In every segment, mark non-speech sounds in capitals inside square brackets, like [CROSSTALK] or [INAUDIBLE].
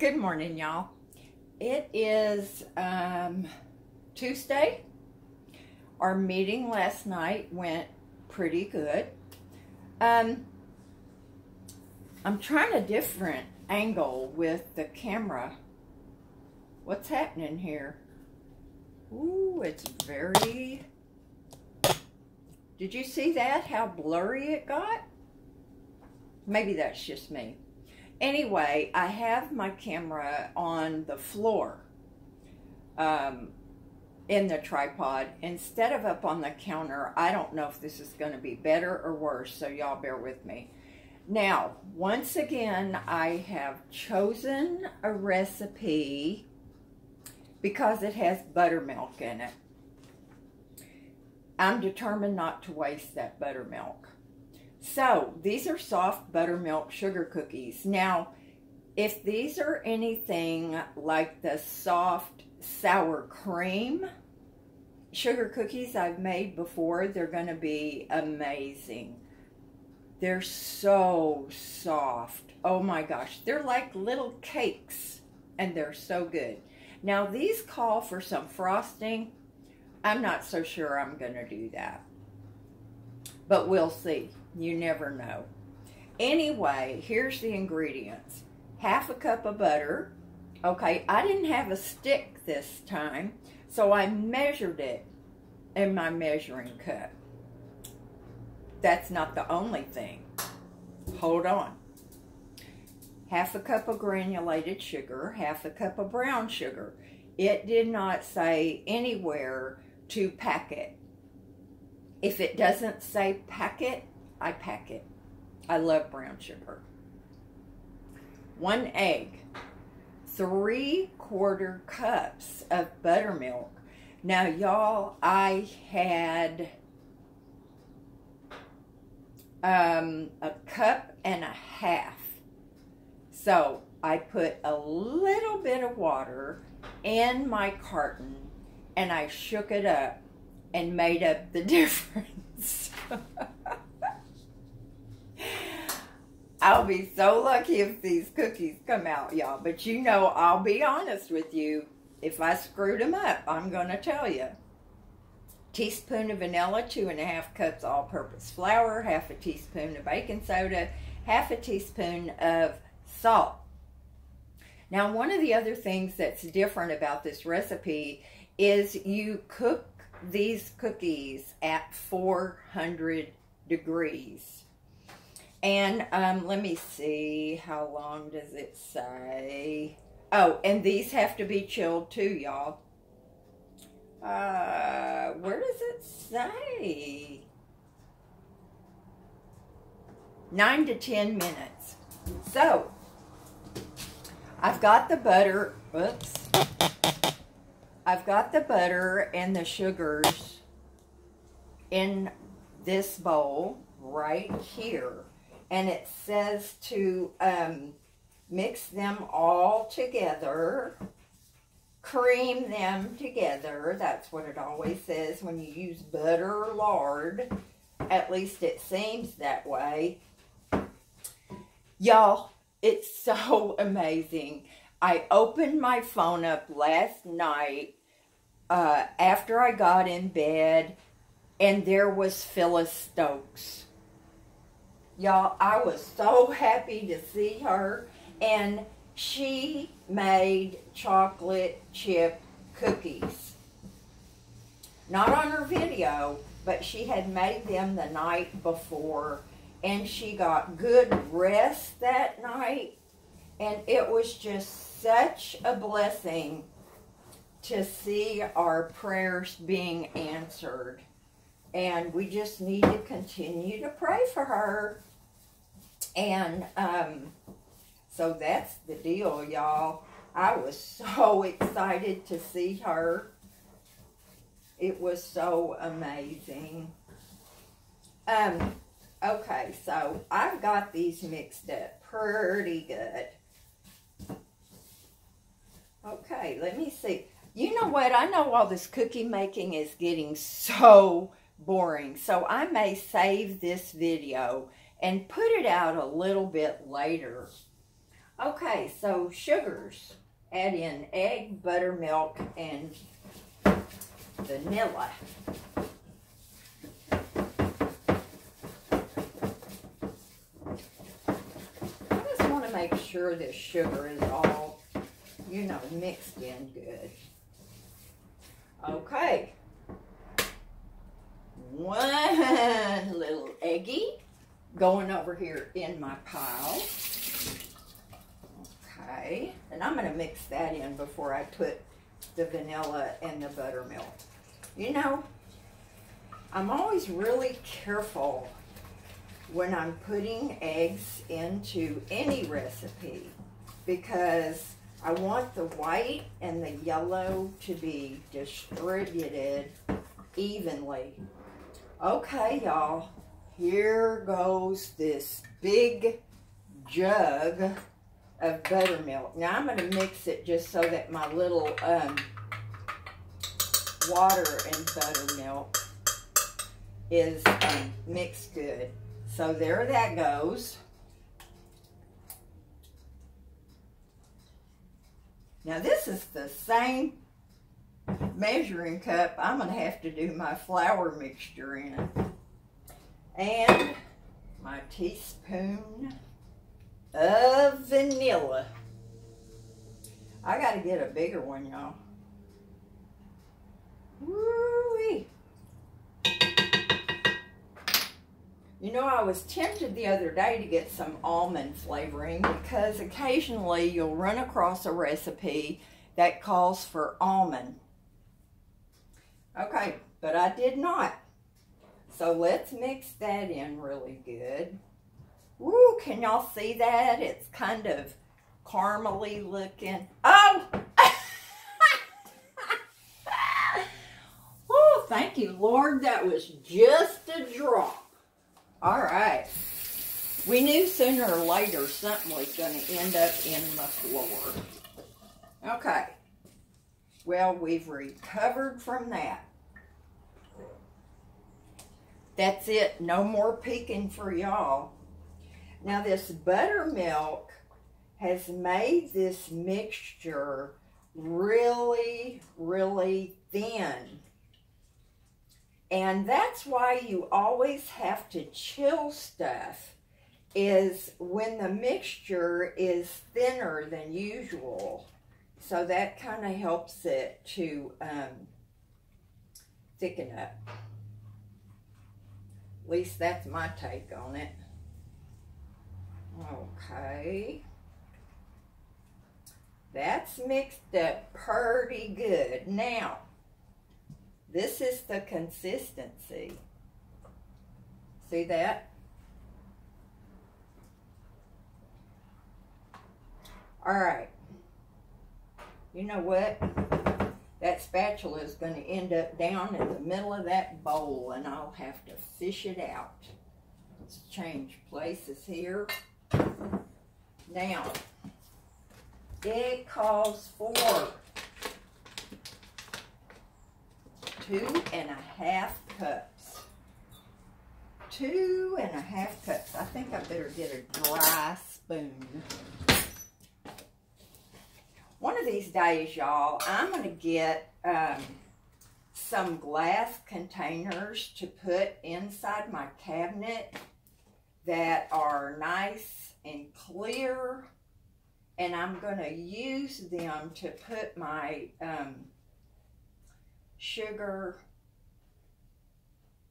Good morning, y'all. It is um, Tuesday. Our meeting last night went pretty good. Um, I'm trying a different angle with the camera. What's happening here? Ooh, it's very... Did you see that? How blurry it got? Maybe that's just me. Anyway, I have my camera on the floor um, in the tripod instead of up on the counter. I don't know if this is going to be better or worse, so y'all bear with me. Now, once again, I have chosen a recipe because it has buttermilk in it. I'm determined not to waste that buttermilk. So, these are soft buttermilk sugar cookies. Now, if these are anything like the soft sour cream sugar cookies I've made before, they're going to be amazing. They're so soft. Oh my gosh. They're like little cakes and they're so good. Now these call for some frosting. I'm not so sure I'm going to do that. But we'll see. You never know. Anyway, here's the ingredients. Half a cup of butter. Okay, I didn't have a stick this time, so I measured it in my measuring cup. That's not the only thing. Hold on. Half a cup of granulated sugar, half a cup of brown sugar. It did not say anywhere to pack it. If it doesn't say pack it, I pack it. I love brown sugar. One egg. Three quarter cups of buttermilk. Now, y'all, I had um, a cup and a half. So I put a little bit of water in my carton and I shook it up and made up the [LAUGHS] difference. [LAUGHS] I'll be so lucky if these cookies come out, y'all. But you know, I'll be honest with you. If I screwed them up, I'm going to tell you teaspoon of vanilla, two and a half cups all-purpose flour, half a teaspoon of baking soda, half a teaspoon of salt. Now, one of the other things that's different about this recipe is you cook these cookies at 400 degrees. And um, let me see, how long does it say? Oh, and these have to be chilled too, y'all. Uh, where does it say? Nine to ten minutes. So, I've got the butter, oops. I've got the butter and the sugars in this bowl right here. And it says to um, mix them all together cream them together. That's what it always says when you use butter or lard. At least it seems that way. Y'all, it's [LAUGHS] so amazing. I opened my phone up last night uh, after I got in bed, and there was Phyllis Stokes. Y'all, I was so happy to see her, and she made chocolate chip cookies. Not on her video, but she had made them the night before and she got good rest that night and it was just such a blessing to see our prayers being answered. And we just need to continue to pray for her. And um, so that's the deal, y'all. I was [LAUGHS] so excited to see her. It was so amazing. Um, okay, so I've got these mixed up pretty good. Okay, let me see. You know what? I know all this cookie making is getting [LAUGHS] so boring. So I may save this video and put it out a little bit later Okay, so sugars. Add in egg, buttermilk, and vanilla. I just want to make sure this sugar is all, you know, mixed in good. Okay. One [LAUGHS] little eggy going over here in my pile. Okay, and I'm going to mix that in before I put the vanilla and the buttermilk. You know, I'm always really careful when I'm putting eggs into any recipe because I want the white and the yellow to be distributed evenly. Okay, y'all, here goes this big jug of buttermilk. Now I'm going to mix it just so that my little um, water and buttermilk is um, mixed good. So there that goes. Now this is the same measuring cup I'm going to have to do my flour mixture in. And my teaspoon of vanilla. I got to get a bigger one, y'all. Woo-wee. You know, I was tempted the other day to get some almond flavoring because occasionally you'll run across a recipe that calls for almond. Okay, but I did not. So let's mix that in really good. Woo, can y'all see that? It's kind of caramely looking. Oh! [LAUGHS] oh, thank you, Lord. That was just a drop. All right. We knew sooner or later something was going to end up in the floor. Okay. Well, we've recovered from that. That's it. No more peeking for y'all. Now this buttermilk has made this mixture really, really thin. And that's why you always have to chill stuff is when the mixture is thinner than usual. So that kind of helps it to um, thicken up. Least that's my take on it. Okay. That's mixed up pretty good. Now, this is the consistency. See that? All right. You know what? That spatula is going to end up down in the middle of that bowl and I'll have to fish it out. Let's change places here. Now, it calls for two and a half cups. Two and a half cups. I think I better get a dry spoon. Of these days, y'all, I'm going to get um, some glass containers to put inside my cabinet that are nice and clear and I'm going to use them to put my um, sugar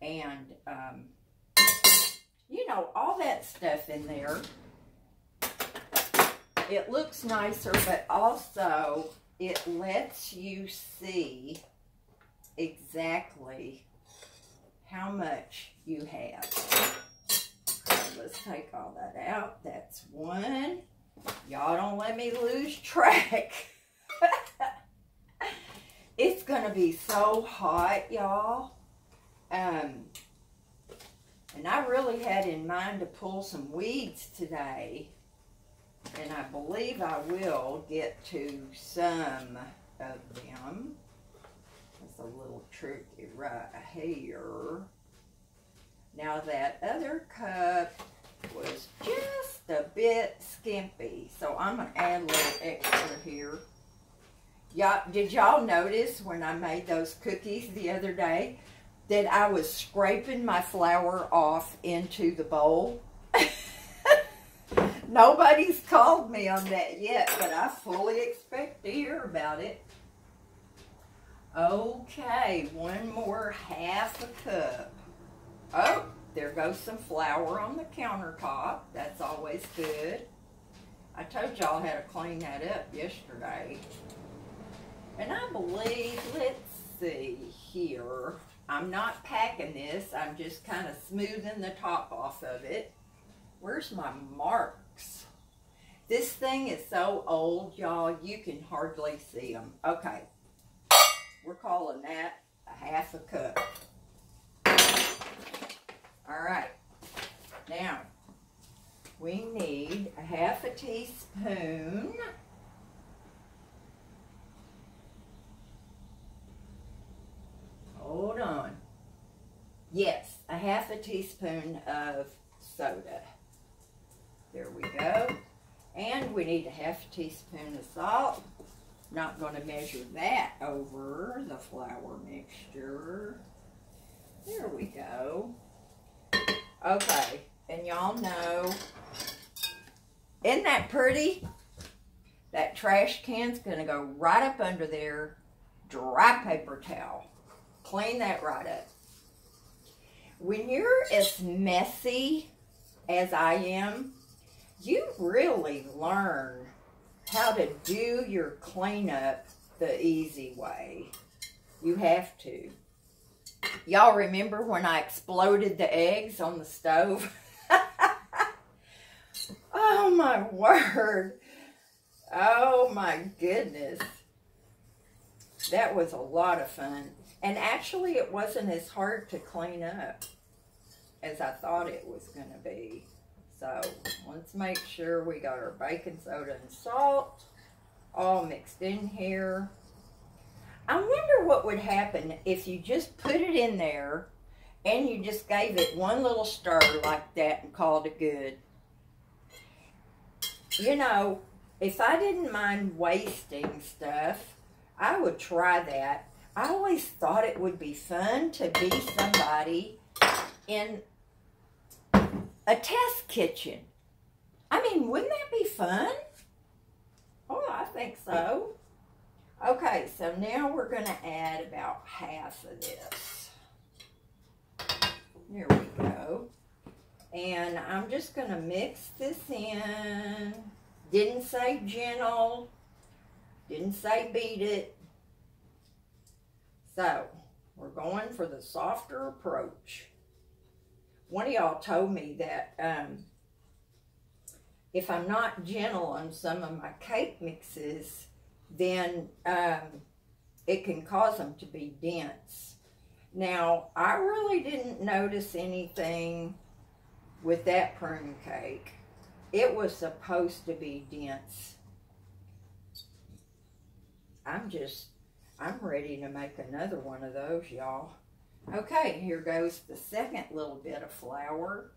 and um, you know all that stuff in there it looks nicer but also it lets you see exactly how much you have let's take all that out. That's one. Y'all don't let me lose track. [LAUGHS] it's going to be so hot, y'all. Um, and I really had in mind to pull some weeds today. And I believe I will get to some of them. That's a little tricky right here. Now that other cup was just a bit skimpy. So I'm going to add a little extra here. Y'all, did y'all notice when I made those cookies the other day that I was scraping my flour off into the bowl? [LAUGHS] Nobody's called me on that yet, but I fully expect to hear about it. Okay, one more half a cup. Oh, there goes some flour on the countertop. That's always good. I told y'all how to clean that up yesterday. And I believe, let's see here. I'm not packing this. I'm just kind of smoothing the top off of it. Where's my This thing is so old, y'all, you can hardly see them. Okay, we're calling that a half a cup. All right, now we need a half a teaspoon Hold on. Yes, a half a teaspoon of soda. There we go. And we need a half a teaspoon of salt. Not going to measure that over the flour mixture. There we go. Okay, and y'all know, isn't that pretty? That trash can's going to go right up under there. Dry paper towel. Clean that right up. When you're as messy as I am, you really learn how to do your cleanup the easy way. You have to. Y'all remember when I exploded the eggs on the stove? [LAUGHS] oh my word. Oh my goodness. That was a lot of fun. And actually it wasn't as hard to clean up as I thought it was going to be. So let's make sure we got our baking soda and salt all mixed in here. I wonder what would happen if you just put it in there and you just gave it one little stir like that and called it good. You know, if I didn't mind wasting stuff, I would try that. I always thought it would be fun to be somebody in a test kitchen. I mean, wouldn't that be fun? Oh, I think so. Okay, so now we're going to add about half of this. There we go. And I'm just going to mix this in. Didn't say gentle. Didn't say beat it. So, we're going for the softer approach one of y'all told me that um, if I'm not gentle on some of my cake mixes, then um, it can cause them to be dense. Now, I really didn't notice anything with that prune cake. It was supposed to be dense. I'm just, I'm ready to make another one of those, y'all. Okay, here goes the second little bit of flour.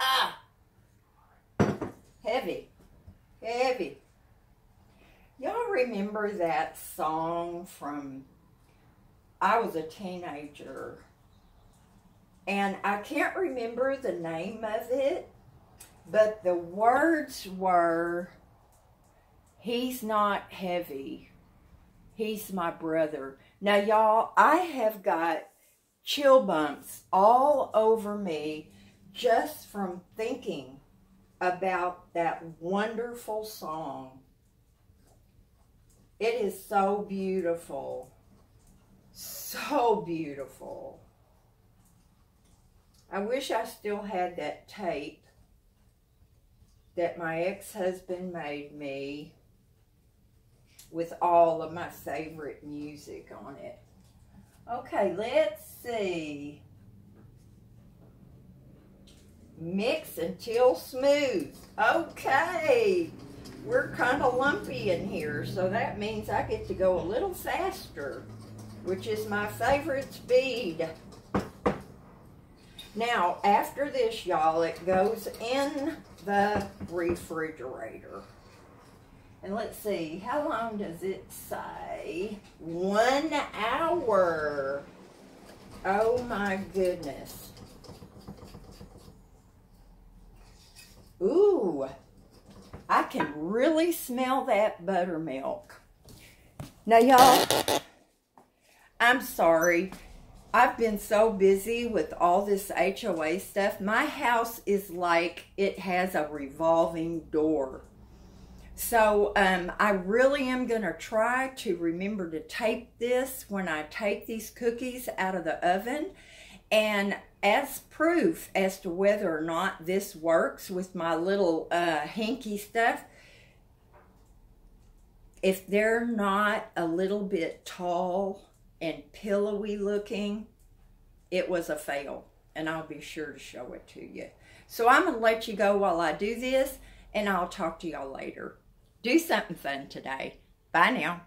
Ah! Heavy. Heavy. Y'all remember that song from, I was a teenager, and I can't remember the name of it, but the words were, He's not heavy. He's my brother. Now, y'all, I have got chill bumps all over me just from thinking about that wonderful song. It is so beautiful. So beautiful. I wish I still had that tape that my ex-husband made me with all of my favorite music on it. Okay, let's see. Mix until smooth. Okay. We're kind of lumpy in here, so that means I get to go a little faster, which is my favorite speed. Now, after this, y'all, it goes in the refrigerator. And let's see, how long does it say? One hour. Oh my goodness. Ooh, I can really smell that buttermilk. Now, y'all, I'm sorry. I've been so busy with all this HOA stuff. My house is like it has a revolving door. So um, I really am going to try to remember to tape this when I take these cookies out of the oven. And as proof as to whether or not this works with my little uh, hinky stuff, if they're not a little bit tall and pillowy looking, it was a fail. And I'll be sure to show it to you. So I'm going to let you go while I do this, and I'll talk to y'all later. Do something fun today. Bye now.